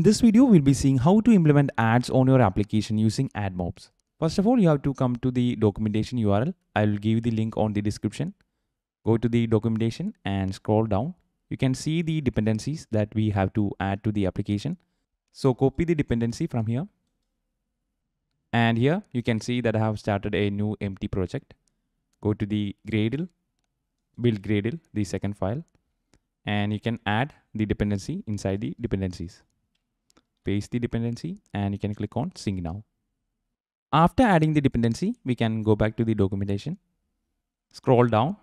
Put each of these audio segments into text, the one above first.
In this video, we'll be seeing how to implement ads on your application using AdMobs. First of all, you have to come to the documentation URL. I'll give you the link on the description. Go to the documentation and scroll down. You can see the dependencies that we have to add to the application. So copy the dependency from here. And here you can see that I have started a new empty project. Go to the Gradle, build Gradle, the second file, and you can add the dependency inside the dependencies paste the dependency and you can click on sync now. After adding the dependency, we can go back to the documentation, scroll down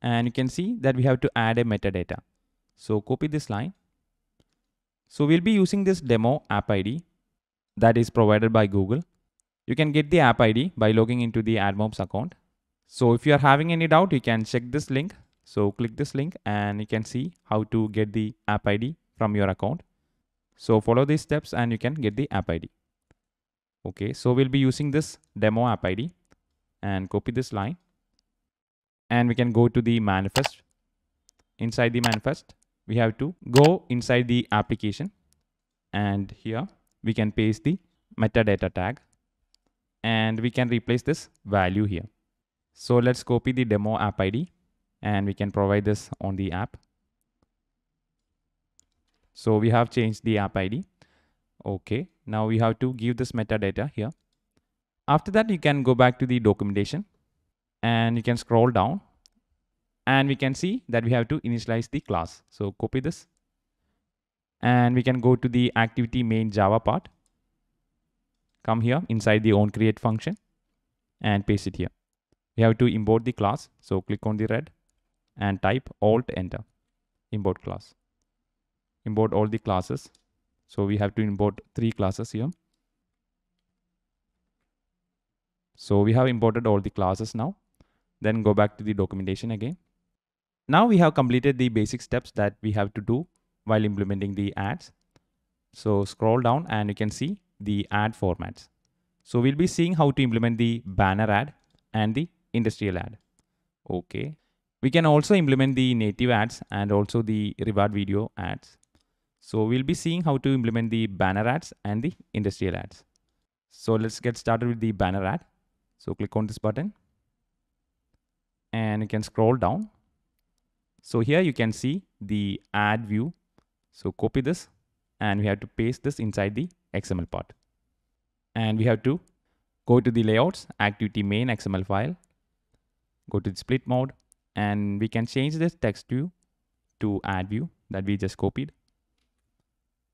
and you can see that we have to add a metadata. So copy this line. So we'll be using this demo app ID that is provided by Google. You can get the app ID by logging into the AdMobs account. So if you are having any doubt, you can check this link. So click this link and you can see how to get the app ID from your account. So follow these steps and you can get the app ID. Okay, so we'll be using this demo app ID and copy this line. And we can go to the manifest. Inside the manifest, we have to go inside the application. And here we can paste the metadata tag. And we can replace this value here. So let's copy the demo app ID and we can provide this on the app. So we have changed the app ID. Okay, now we have to give this metadata here. After that, you can go back to the documentation and you can scroll down and we can see that we have to initialize the class. So copy this and we can go to the activity main Java part. Come here inside the on create function and paste it here. We have to import the class. So click on the red and type alt enter import class import all the classes. So we have to import three classes here. So we have imported all the classes now. Then go back to the documentation again. Now we have completed the basic steps that we have to do while implementing the ads. So scroll down and you can see the ad formats. So we'll be seeing how to implement the banner ad and the interstitial ad. Okay. We can also implement the native ads and also the reward video ads. So we'll be seeing how to implement the banner ads and the interstitial ads. So let's get started with the banner ad. So click on this button and you can scroll down. So here you can see the ad view. So copy this and we have to paste this inside the XML part. And we have to go to the layouts, activity main XML file, go to the split mode and we can change this text view to ad view that we just copied.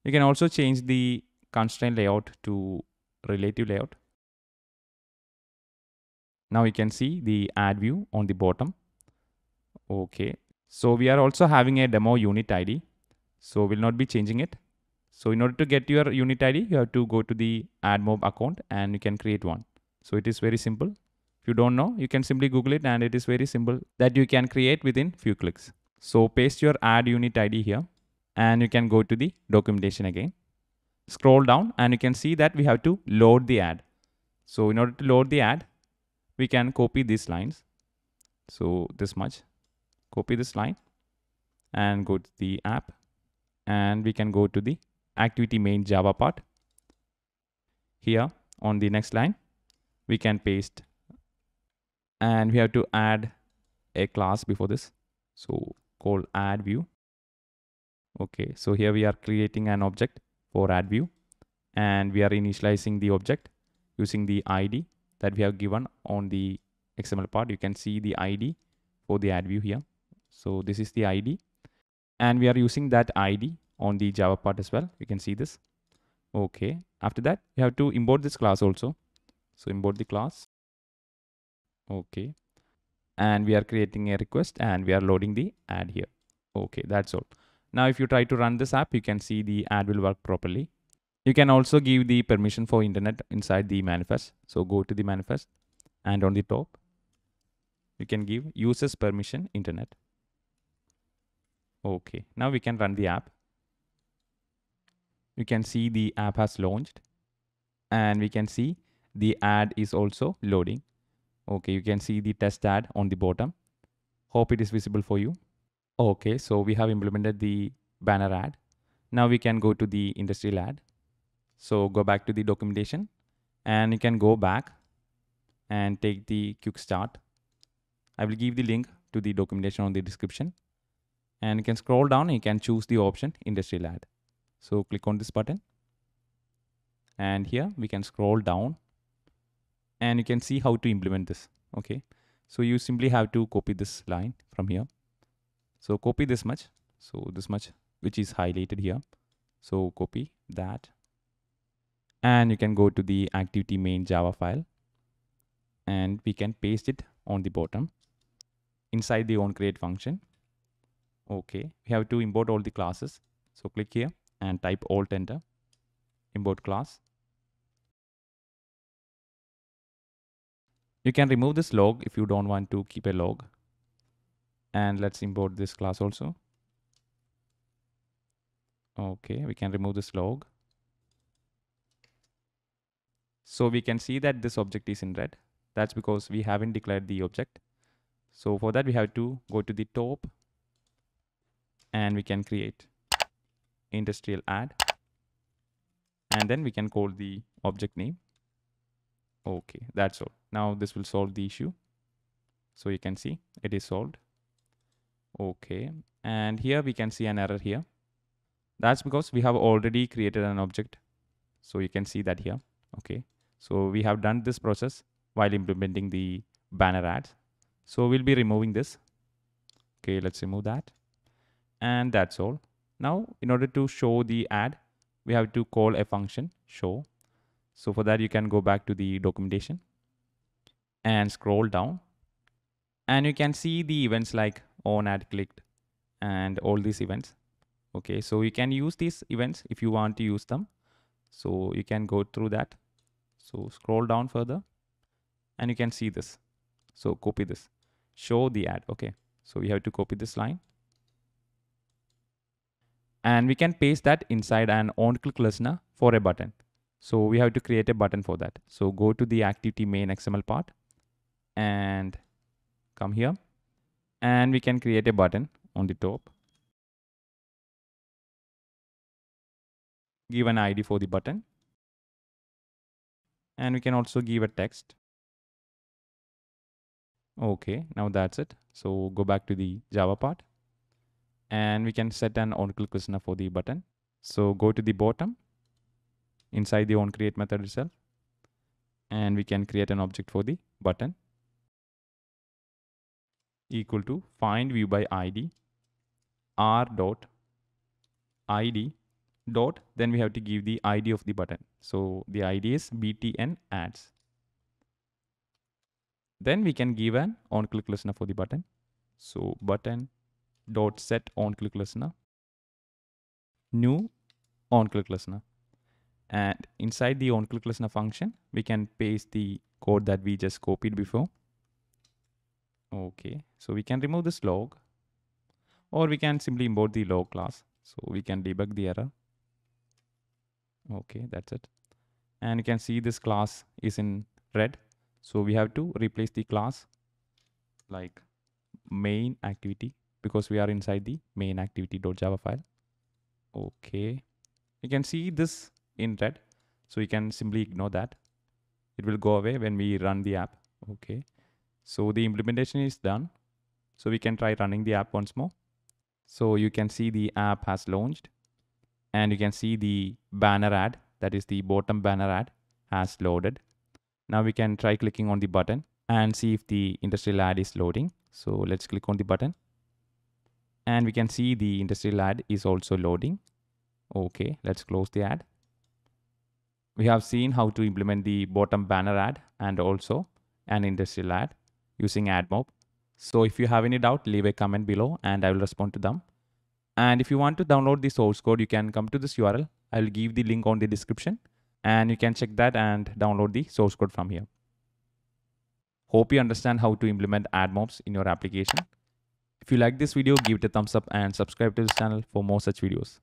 You can also change the constraint layout to relative layout. Now you can see the ad view on the bottom. Okay. So we are also having a demo unit ID. So we'll not be changing it. So in order to get your unit ID, you have to go to the AdMob account and you can create one. So it is very simple. If you don't know, you can simply Google it and it is very simple that you can create within few clicks. So paste your ad unit ID here and you can go to the documentation again. Scroll down and you can see that we have to load the ad. So in order to load the ad, we can copy these lines. So this much, copy this line and go to the app and we can go to the activity main Java part. Here on the next line, we can paste and we have to add a class before this. So call ad view Okay, so here we are creating an object for ad view and we are initializing the object using the ID that we have given on the XML part. You can see the ID for the ad view here. So this is the ID and we are using that ID on the Java part as well. You can see this. Okay, after that you have to import this class also. So import the class. Okay, and we are creating a request and we are loading the ad here. Okay, that's all. Now, if you try to run this app, you can see the ad will work properly. You can also give the permission for internet inside the manifest. So go to the manifest and on the top, you can give users permission internet. Okay, now we can run the app. You can see the app has launched and we can see the ad is also loading. Okay, you can see the test ad on the bottom. Hope it is visible for you. Okay, so we have implemented the banner ad. Now we can go to the interstitial ad. So go back to the documentation and you can go back and take the quick start. I will give the link to the documentation on the description and you can scroll down and you can choose the option interstitial ad. So click on this button and here we can scroll down and you can see how to implement this. Okay. So you simply have to copy this line from here. So copy this much. So this much, which is highlighted here. So copy that and you can go to the activity main Java file and we can paste it on the bottom inside the onCreate function. Okay, we have to import all the classes. So click here and type alt enter, import class. You can remove this log if you don't want to keep a log. And let's import this class also. Okay, we can remove this log. So we can see that this object is in red. That's because we haven't declared the object. So for that, we have to go to the top and we can create interstitial add. And then we can call the object name. Okay, that's all. Now this will solve the issue. So you can see it is solved. Okay, and here we can see an error here. That's because we have already created an object. So you can see that here. Okay, so we have done this process while implementing the banner ads. So we'll be removing this. Okay, let's remove that. And that's all. Now, in order to show the ad, we have to call a function show. So for that, you can go back to the documentation and scroll down. And you can see the events like on ad clicked and all these events. Okay, so you can use these events if you want to use them. So you can go through that so scroll down further and you can see this. So copy this, show the ad. Okay. So we have to copy this line and we can paste that inside an on click listener for a button. So we have to create a button for that. So go to the activity main XML part and come here and we can create a button on the top. Give an ID for the button and we can also give a text. Okay, now that's it. So go back to the Java part and we can set an onClick listener for the button. So go to the bottom inside the onCreate method itself and we can create an object for the button equal to find view by id r dot id dot, then we have to give the ID of the button. So the ID is btn ads. Then we can give an on click listener for the button. So button dot set on click listener, new on click listener. And inside the on click listener function, we can paste the code that we just copied before. Okay, so we can remove this log or we can simply import the log class. So we can debug the error. Okay that's it. And you can see this class is in red. So we have to replace the class like main activity because we are inside the main activity.java file. Okay you can see this in red. So you can simply ignore that. It will go away when we run the app. Okay so the implementation is done. So we can try running the app once more. So you can see the app has launched. And you can see the banner ad that is the bottom banner ad has loaded. Now we can try clicking on the button and see if the interstitial ad is loading. So let's click on the button. And we can see the interstitial ad is also loading. Okay let's close the ad. We have seen how to implement the bottom banner ad and also an interstitial ad using AdMob so if you have any doubt leave a comment below and i will respond to them and if you want to download the source code, you can come to this URL. I will give the link on the description and you can check that and download the source code from here. Hope you understand how to implement AdMobs in your application. If you like this video, give it a thumbs up and subscribe to this channel for more such videos.